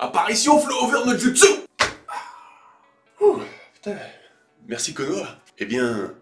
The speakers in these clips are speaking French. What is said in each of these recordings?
Apparition flow over no jutsu Ouh, putain. Merci Konoha. Eh bien,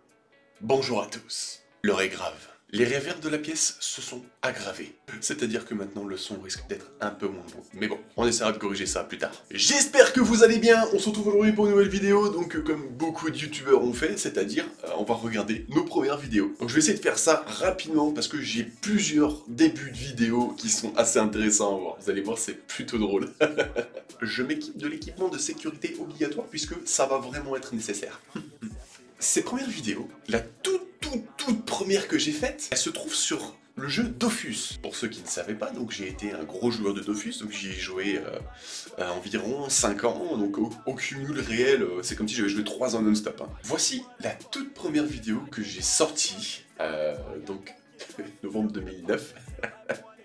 bonjour à tous. L'heure est grave. Les réverbes de la pièce se sont aggravés. C'est-à-dire que maintenant le son risque d'être un peu moins bon. Mais bon, on essaiera de corriger ça plus tard. J'espère que vous allez bien. On se retrouve aujourd'hui pour une nouvelle vidéo. Donc euh, comme beaucoup de youtubeurs ont fait, c'est-à-dire euh, on va regarder nos premières vidéos. Donc je vais essayer de faire ça rapidement parce que j'ai plusieurs débuts de vidéos qui sont assez intéressants à voir. Vous allez voir, c'est plutôt drôle. je m'équipe de l'équipement de sécurité obligatoire puisque ça va vraiment être nécessaire. Ces premières vidéos, la toute toute toute première que j'ai faite, elle se trouve sur le jeu Dofus. Pour ceux qui ne savaient pas, donc j'ai été un gros joueur de Dofus, donc j'y ai joué euh, environ 5 ans, donc au, cumul réel, euh, c'est comme si j'avais joué 3 ans non-stop. Hein. Voici la toute première vidéo que j'ai sortie, euh, donc novembre 2009.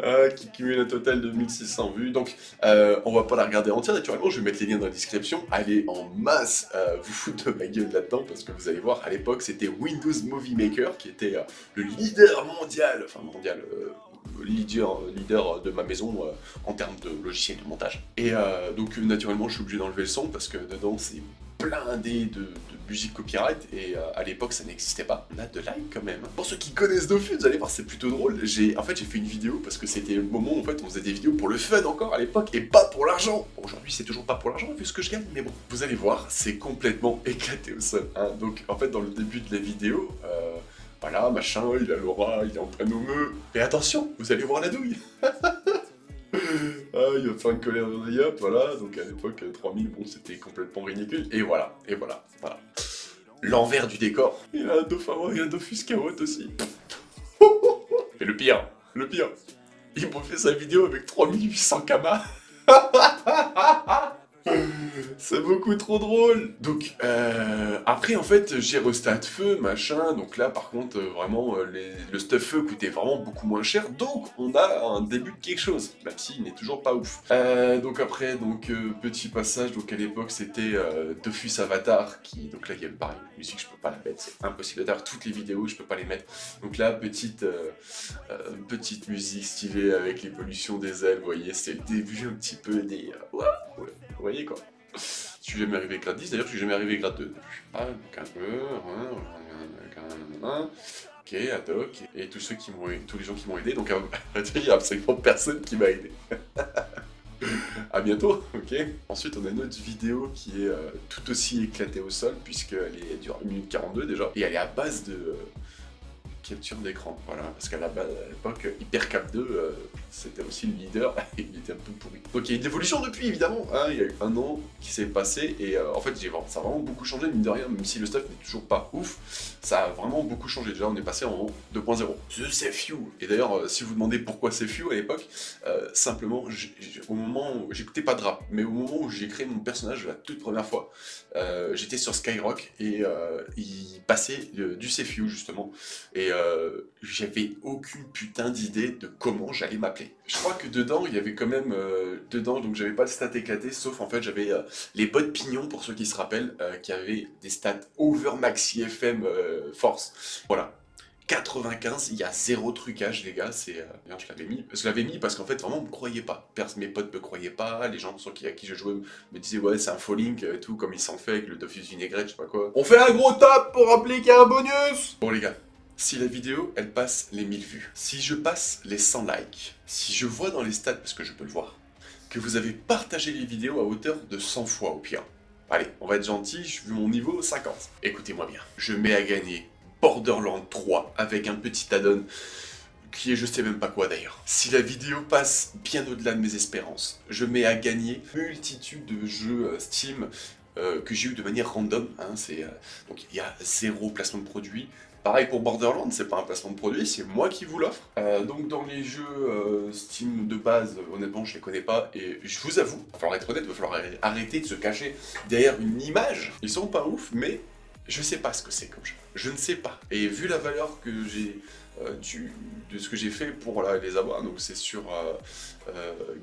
Ah, qui cumule un total de 1600 vues. Donc, euh, on va pas la regarder entière, naturellement. Je vais mettre les liens dans la description. Allez en masse euh, vous foutre de ma gueule là-dedans, parce que vous allez voir, à l'époque, c'était Windows Movie Maker qui était euh, le leader mondial, enfin mondial, leader, leader de ma maison en termes de logiciel de montage. Et donc, naturellement, je suis obligé d'enlever le son, parce que dedans, c'est blindé de, de musique copyright et euh, à l'époque ça n'existait pas. On a de likes quand même. Pour ceux qui connaissent Dofus, vous allez voir c'est plutôt drôle. J'ai en fait j'ai fait une vidéo parce que c'était le moment où en fait on faisait des vidéos pour le fun encore à l'époque et pas pour l'argent. Aujourd'hui c'est toujours pas pour l'argent vu ce que je gagne mais bon. Vous allez voir c'est complètement éclaté au sol. Hein. Donc en fait dans le début de la vidéo euh, voilà, machin, il a l'aura, il est en plein meufs. Et attention, vous allez voir la douille Ah, il va faire une colère de voilà. Donc à l'époque, 3000, bon, c'était complètement ridicule. Et voilà, et voilà, voilà. L'envers du décor. Il a un dauphin, a un Dofus aussi. Et le pire, le pire, il m'a fait sa vidéo avec 3800 kamas. C'est beaucoup trop drôle. Donc, euh, après, en fait, j'ai restat feu, machin, donc là, par contre, euh, vraiment, euh, le stuff feu coûtait vraiment beaucoup moins cher, donc on a un début de quelque chose, même s'il n'est toujours pas ouf. donc après, donc, petit passage, donc à l'époque, c'était Dofus Avatar, qui, donc là, il y a pareil, musique, je peux pas la mettre, c'est impossible d'avoir toutes les vidéos, je peux pas les mettre. Donc là, petite, petite musique stylée avec l'évolution des ailes, vous voyez, c'est le début un petit peu des... ouais, vous voyez quoi je suis jamais arrivé grade 10, d'ailleurs je suis jamais arrivé grade 2. Ah, donc un peu, ok, Adoc, et tous ceux qui m'ont tous les gens qui m'ont aidé, donc il n'y a absolument personne qui m'a aidé. à bientôt, ok Ensuite, on a une autre vidéo qui est euh, tout aussi éclatée au sol, puisqu'elle est, dure 1 minute 42 déjà, et elle est à base de, euh, capture d'écran. Voilà, parce qu'à l'époque, Hypercap 2, euh, c'était aussi le leader, et il était un peu pourri. Donc il y a une évolution depuis, évidemment. Hein, il y a eu un an qui s'est passé, et euh, en fait, ça a vraiment beaucoup changé, mine de rien, même si le stuff n'est toujours pas ouf, ça a vraiment beaucoup changé. Déjà, on est passé en 2.0. The Few. Et d'ailleurs, euh, si vous demandez pourquoi c'est Few à l'époque, simplement, au moment où j'écoutais pas de rap, mais au moment où j'ai créé mon personnage la toute première fois, j'étais sur Skyrock, et il passait du CFU, justement, et euh, j'avais aucune putain d'idée de comment j'allais m'appeler. Je crois que dedans, il y avait quand même... Euh, dedans, donc j'avais pas de stats éclatés, sauf en fait j'avais euh, les bottes pignons, pour ceux qui se rappellent, qui avaient des stats over maxi FM force. Voilà. 95, il y a zéro trucage, les gars. C'est, je l'avais mis. Je l'avais mis parce qu'en fait, vraiment, on me croyait pas. Mes potes me croyaient pas. Les gens qui, à qui je jouais me disaient, ouais, c'est un falling et tout, comme ils s'en fait avec le Dofus vinaigrette, je sais pas quoi. On fait un gros top pour rappeler qu'il y a un bonus Bon, les gars, si la vidéo, elle passe les 1000 vues, si je passe les 100 likes, si je vois dans les stats, parce que je peux le voir, que vous avez partagé les vidéos à hauteur de 100 fois au pire. Allez, on va être gentil, je veux mon niveau 50. Écoutez-moi bien, je mets à gagner Borderlands 3 avec un petit add-on qui est je sais même pas quoi d'ailleurs. Si la vidéo passe bien au-delà de mes espérances, je mets à gagner multitude de jeux euh, Steam euh, que j'ai eu de manière random. Hein, euh, donc il y a zéro placement de produit, Pareil pour Borderlands, c'est pas un placement de produit, c'est moi qui vous l'offre. Euh, donc dans les jeux euh, Steam de base, honnêtement je les connais pas et je vous avoue, il va falloir être honnête, il va falloir arrêter de se cacher derrière une image. Ils sont pas ouf, mais je sais pas ce que c'est comme jeu. Je ne sais pas. Et vu la valeur que j'ai euh, de ce que j'ai fait pour les avoir. Donc c'est sur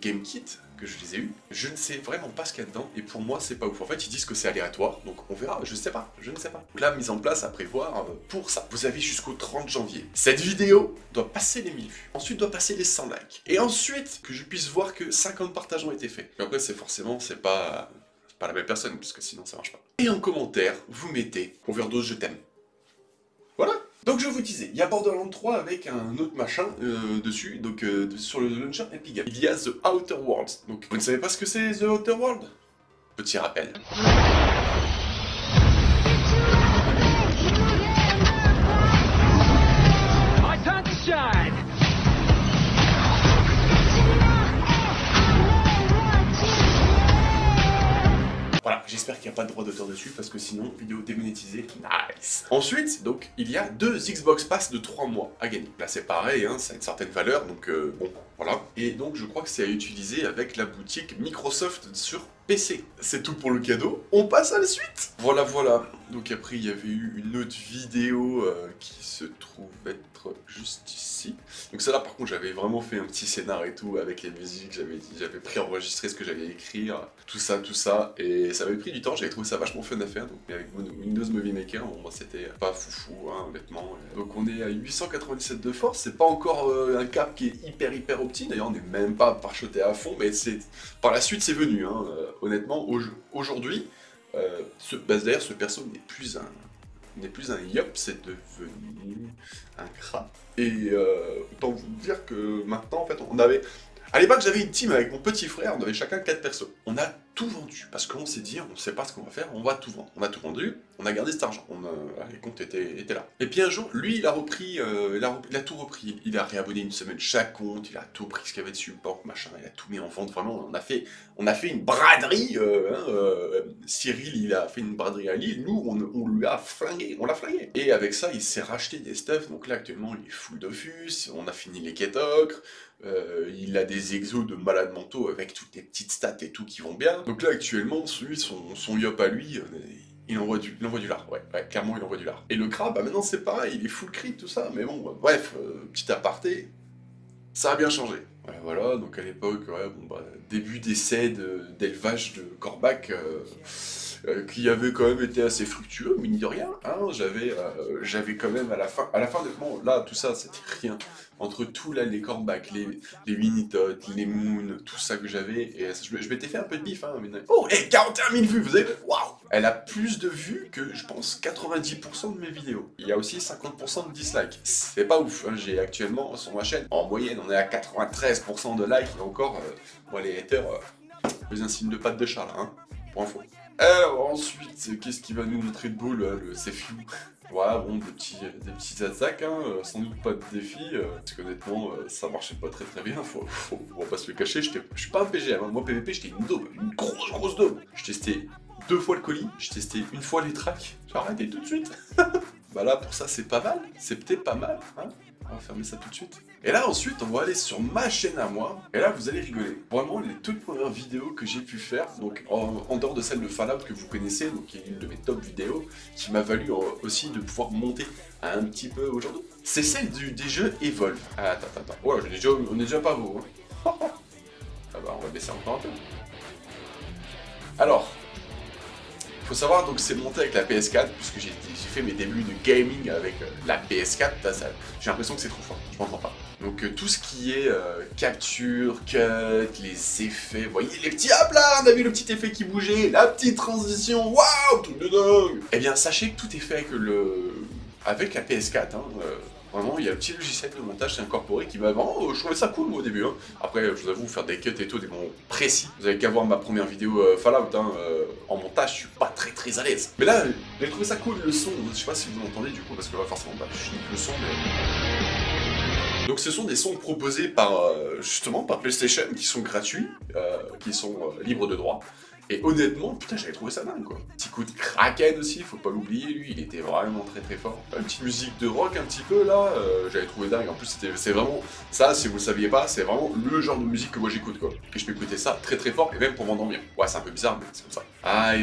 GameKit que je les ai eus. Je ne sais vraiment pas ce qu'il y a dedans, et pour moi, c'est pas ouf. En fait, ils disent que c'est aléatoire, donc on verra, je ne sais pas, je ne sais pas. Donc là, mise en place à prévoir pour ça. Vous avez jusqu'au 30 janvier. Cette vidéo doit passer les 1000 vues. Ensuite, doit passer les 100 likes. Et ensuite, que je puisse voir que 50 partages ont été faits. Mais après, c'est forcément, c'est pas pas la même personne, parce que sinon ça marche pas. Et en commentaire, vous mettez Overdose, je t'aime. Voilà donc je vous disais, il y a Borderlands 3 avec un autre machin euh, dessus, donc euh, sur le launcher Epic Il y a The Outer Worlds. Donc vous ne savez pas ce que c'est The Outer World? Petit rappel. Pas de droit d'auteur dessus parce que sinon, vidéo démonétisée, nice. Ensuite, donc, il y a deux Xbox Pass de 3 mois à gagner. Là, c'est pareil, hein, ça a une certaine valeur, donc euh, bon, voilà. Et donc, je crois que c'est à utiliser avec la boutique Microsoft sur PC. C'est tout pour le cadeau. On passe à la suite. Voilà, voilà. Donc après, il y avait eu une autre vidéo euh, qui se trouve être juste ici. Donc celle-là, par contre, j'avais vraiment fait un petit scénar et tout avec les musiques. J'avais j'avais pré-enregistré ce que j'allais écrire, tout ça, tout ça. Et ça m'avait pris du temps. J'avais trouvé ça vachement fun à faire. Donc avec Windows Movie Maker, bon, c'était pas foufou, hein, honnêtement. Donc on est à 897 de force. C'est pas encore euh, un cap qui est hyper hyper opti. D'ailleurs, on n'est même pas parchoté à fond, mais c'est par la suite, c'est venu. Hein. Euh, honnêtement, aujourd'hui, euh, ce, bah, d'ailleurs, ce perso n'est plus un n'est plus un yop, c'est devenu un crat. Et euh, autant vous dire que maintenant, en fait, on avait... À l'époque, j'avais une team avec mon petit frère, on avait chacun 4 persos. On a tout vendu, parce qu'on s'est dit, on ne sait pas ce qu'on va faire, on va tout vendre. On a tout vendu, on a gardé cet argent, on les comptes étaient, là. Et puis un jour, lui, il a repris, euh, il, a, tout repris. Il a réabonné une semaine chaque compte, il a tout pris ce qu'il y avait dessus, porte, machin, il a tout mis en vente, vraiment, on a fait, on a fait une braderie. Euh, hein, euh, Cyril, il a fait une braderie à Lille, nous, on, lui a flingué, on l'a flingué. Et avec ça, il s'est racheté des stuff, donc là, actuellement, il est full d'offus, on a fini les quêtes il a des exos de malades mentaux avec toutes les petites stats et tout qui vont bien. Donc là, actuellement, celui, son, yop à lui, euh, il envoie du, il envoie du lard, ouais, clairement il envoie du lard. Et le crabe, bah maintenant c'est pareil, il est full crit, tout ça, mais bon, bah, bref, euh, petit aparté, ça a bien changé. Voilà, donc à l'époque, ouais, bon, bah, début d'essai d'élevage de, Corbac, euh, qui avait quand même été assez fructueux, mine de rien, hein, j'avais j'avais quand même à la fin, à la fin de, bon, là, tout ça, c'était rien, entre tout là, les corbacs, les, les Minitot, les Moon, tout ça que j'avais, et je, m'étais fait un peu de bif, hein, mais... Oh, et 41 000 vues, vous avez Waouh Elle a plus de vues que, je pense, 90% de mes vidéos. Il y a aussi 50% de dislikes. C'est pas ouf, hein, j'ai actuellement, sur ma chaîne, en moyenne, on est à 93% de likes, et encore, euh, les haters, euh, fais un signe de patte de chat, là, hein, info. Alors, ensuite, qu'est-ce qui va nous montrer de beau, là, le CFU voilà, bon, des, petits, des petites attaques, hein, euh, sans doute pas de défi, euh, parce qu'honnêtement, euh, ça marchait pas très très bien, faut, faut, va pas se le cacher, je suis pas un PGM, hein. moi PVP j'étais une daube, une grosse grosse daube. J'ai testé deux fois le colis, j'ai testé une fois les tracks, j'ai arrêté tout de suite. bah là, pour ça, c'est pas mal, c'est peut-être pas mal, hein on va fermer ça tout de suite. Et là ensuite on va aller sur ma chaîne à moi, et là vous allez rigoler. Vraiment les toutes premières vidéos que j'ai pu faire, donc en, dehors de celle de Fallout que vous connaissez, donc qui est une de mes top vidéos, qui m'a valu euh, aussi de pouvoir monter un petit peu aujourd'hui, c'est celle du, des jeux Evolve. Ah, attends, attends, attends. Ouais, on est déjà, pas beau. Ah bah on va baisser encore un peu. Alors, faut savoir donc c'est monté avec la PS4 puisque j'ai fait mes débuts de gaming avec euh, la PS4. J'ai l'impression que c'est trop fort, je m'entends pas. Donc euh, tout ce qui est euh, capture, cut, les effets, vous voyez les petits hop là, on a vu le petit effet qui bougeait, la petite transition, waouh, truc de dingue Eh bien sachez que tout est fait avec le avec la PS4. Hein, Vraiment, il y a un petit logiciel de montage incorporé qui m'a vraiment. Je trouvais ça cool au début. Hein. Après, je vous avoue, faire des cuts et tout, des moments précis. Vous avez qu'à voir ma première vidéo euh, Fallout. Hein, en montage, je suis pas très très à l'aise. Mais là, j'ai trouvé ça cool le son. Je sais pas si vous m'entendez du coup, parce que là, forcément, bah, je suis le son, mais. Donc ce sont des sons proposés par euh, justement par PlayStation qui sont gratuits, qui sont libres de droit. Et honnêtement, putain, j'avais trouvé ça dingue, quoi. Petit coup de Kraken aussi, faut pas l'oublier, lui, il était vraiment très très fort. Une petite musique de rock un petit peu, là, euh, j'avais trouvé dingue. En plus, c'est vraiment, ça, si vous le saviez pas, c'est vraiment le genre de musique que moi j'écoute, quoi. Et je peux écouter ça très très fort, et même pour m'endormir. Ouais, c'est un peu bizarre, mais c'est comme ça. Ah,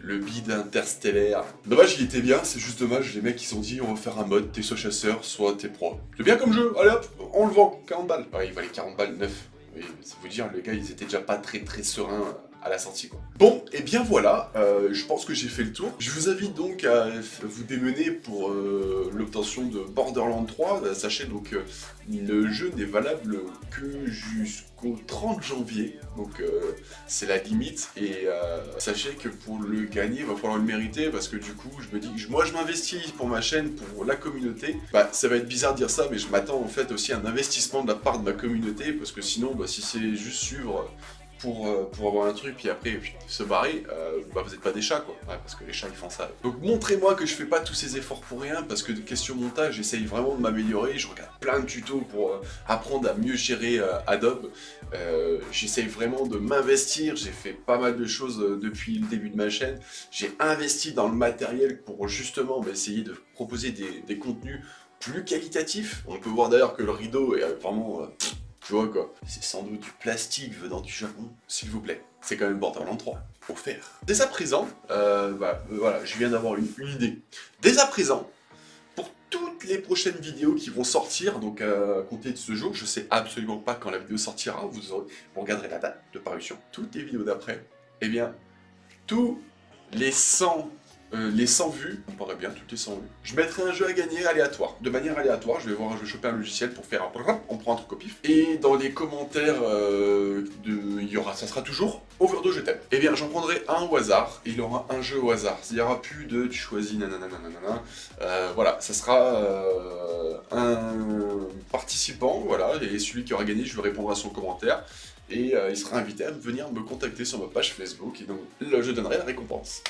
le bid interstellaire. Dommage, il était bien, c'est juste dommage, les mecs ils sont dit on va faire un mode, t'es soit chasseur, soit t'es pro. C'est bien comme jeu, allez hop, on le vend, 40 balles. Ouais, il valait 40 balles neuf. Oui, ça veut dire, les gars, ils étaient déjà pas très très sereins à la sortie. Bon, et bien voilà, euh, je pense que j'ai fait le tour. Je vous invite donc à vous démener pour euh, l'obtention de Borderlands 3. Euh, sachez donc que le jeu n'est valable que jusqu'au 30 janvier, donc c'est la limite. Et sachez que pour le gagner, il va falloir le mériter parce que du coup, je me dis, moi je m'investis pour ma chaîne, pour la communauté. Bah, ça va être bizarre de dire ça, mais je m'attends en fait aussi à un investissement de la part de ma communauté parce que sinon, bah, si c'est juste suivre pour, euh, pour avoir un truc, puis après se barrer, euh, bah vous n'êtes pas des chats quoi. parce que les chats ils font ça. Donc montrez-moi que je fais pas tous ces efforts pour rien, parce que question montage, j'essaye vraiment de m'améliorer. Je regarde plein de tutos pour euh, apprendre à mieux gérer Adobe. j'essaye vraiment de m'investir. J'ai fait pas mal de choses depuis le début de ma chaîne. J'ai investi dans le matériel pour justement bah, essayer de proposer des, contenus plus qualitatifs. On peut voir d'ailleurs que le rideau est vraiment tu vois quoi C'est sans doute du plastique venant du Japon, s'il vous plaît. C'est quand même Borderlands 3, offert. Dès à présent, euh, bah, euh, voilà, je viens d'avoir une, idée. Dès à présent, pour toutes les prochaines vidéos qui vont sortir, donc à compter de ce jour, je sais absolument pas quand la vidéo sortira, vous, aurez, vous regarderez la date de parution, toutes les vidéos d'après, eh bien, tous les 100 euh, les 100 vues, on pourrait bien toutes les 100 vues. Je mettrai un jeu à gagner aléatoire. De manière aléatoire, je vais voir, je vais choper un logiciel pour faire un... On prend un truc au pif. Et dans les commentaires, euh, il y aura, ça sera toujours Overdose je t'aime. Eh bien, j'en prendrai un au hasard. Il y aura un jeu au hasard. Il n'y aura plus de tu choisis nanana nanana. Euh, voilà, ça sera un participant, voilà, et celui qui aura gagné, je lui répondrai à son commentaire. Et il sera invité à venir me contacter sur ma page Facebook, et donc je donnerai la récompense.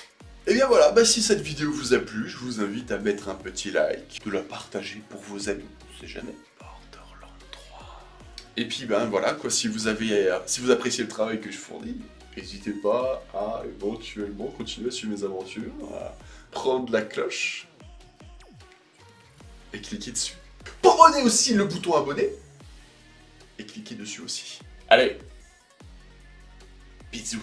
Et bien voilà, bah si cette vidéo vous a plu, je vous invite à mettre un petit like, de la partager pour vos amis, c'est jamais. Borderlands 3. Et puis ben voilà, quoi, si vous avez, si vous appréciez le travail que je fournis, n'hésitez pas à éventuellement continuer suivre mes aventures, à prendre la cloche et cliquer dessus. Prenez aussi le bouton abonner et cliquez dessus aussi. Allez, bisous